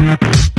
Yeah.